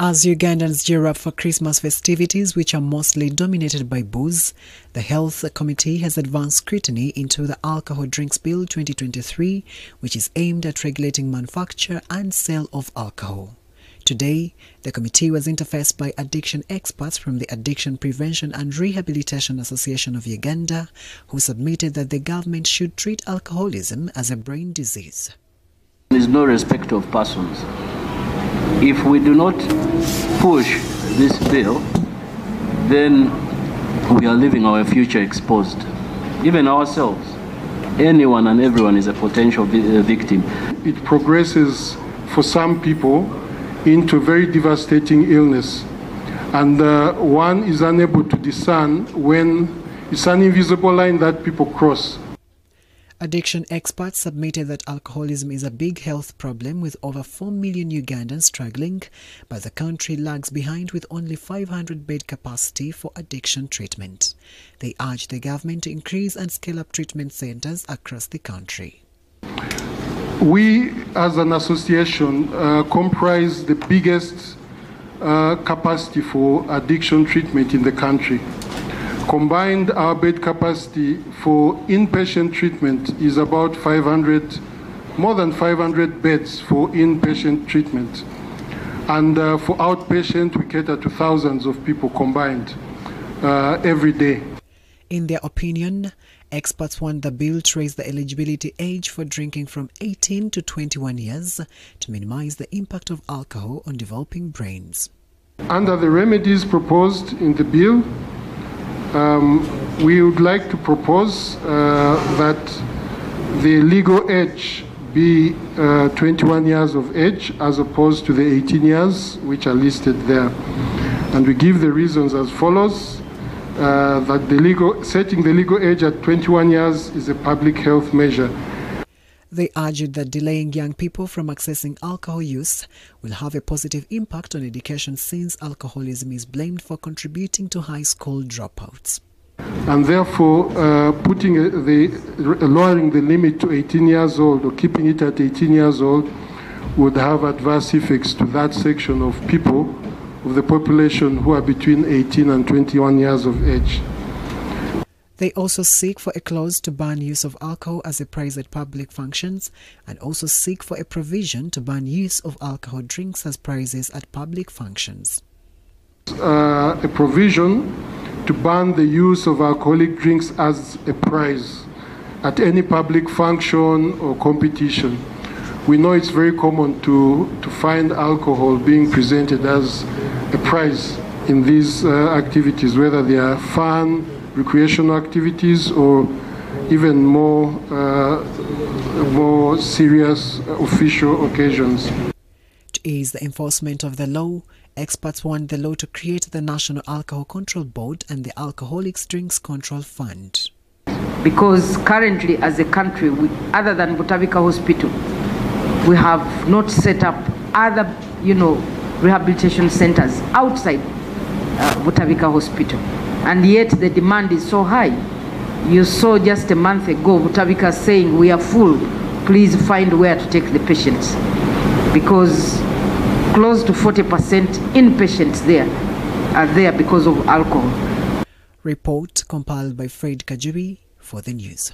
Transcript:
As Ugandans gear up for Christmas festivities, which are mostly dominated by booze, the Health Committee has advanced scrutiny into the Alcohol Drinks Bill 2023, which is aimed at regulating manufacture and sale of alcohol. Today, the committee was interfaced by addiction experts from the Addiction Prevention and Rehabilitation Association of Uganda, who submitted that the government should treat alcoholism as a brain disease. There is no respect of persons. If we do not push this bill, then we are leaving our future exposed. Even ourselves. Anyone and everyone is a potential victim. It progresses for some people into very devastating illness. And uh, one is unable to discern when it's an invisible line that people cross. Addiction experts submitted that alcoholism is a big health problem with over 4 million Ugandans struggling, but the country lags behind with only 500 bed capacity for addiction treatment. They urge the government to increase and scale up treatment centers across the country. We, as an association, uh, comprise the biggest uh, capacity for addiction treatment in the country. Combined, our bed capacity for inpatient treatment is about 500, more than 500 beds for inpatient treatment. And uh, for outpatient, we cater to thousands of people combined uh, every day. In their opinion, experts want the bill to raise the eligibility age for drinking from 18 to 21 years to minimize the impact of alcohol on developing brains. Under the remedies proposed in the bill, um, we would like to propose uh, that the legal age be uh, 21 years of age as opposed to the 18 years which are listed there. And we give the reasons as follows. Uh, that the legal, setting the legal age at 21 years is a public health measure. They argued that delaying young people from accessing alcohol use will have a positive impact on education since alcoholism is blamed for contributing to high school dropouts. And therefore, uh, putting uh, the lowering the limit to 18 years old or keeping it at 18 years old would have adverse effects to that section of people of the population who are between 18 and 21 years of age. They also seek for a clause to ban use of alcohol as a prize at public functions and also seek for a provision to ban use of alcohol drinks as prizes at public functions. Uh, a provision to ban the use of alcoholic drinks as a prize at any public function or competition. We know it's very common to, to find alcohol being presented as a prize in these uh, activities, whether they are fun, recreational activities, or even more, uh, more serious official occasions. To ease the enforcement of the law, experts want the law to create the National Alcohol Control Board and the Alcoholics Drinks Control Fund. Because currently, as a country, we, other than Butabika Hospital, we have not set up other, you know, rehabilitation centers outside uh, Butabika Hospital. And yet the demand is so high. You saw just a month ago Butabika saying, we are full, please find where to take the patients. Because close to 40% inpatients there are there because of alcohol. Report compiled by Fred Kajubi for the news.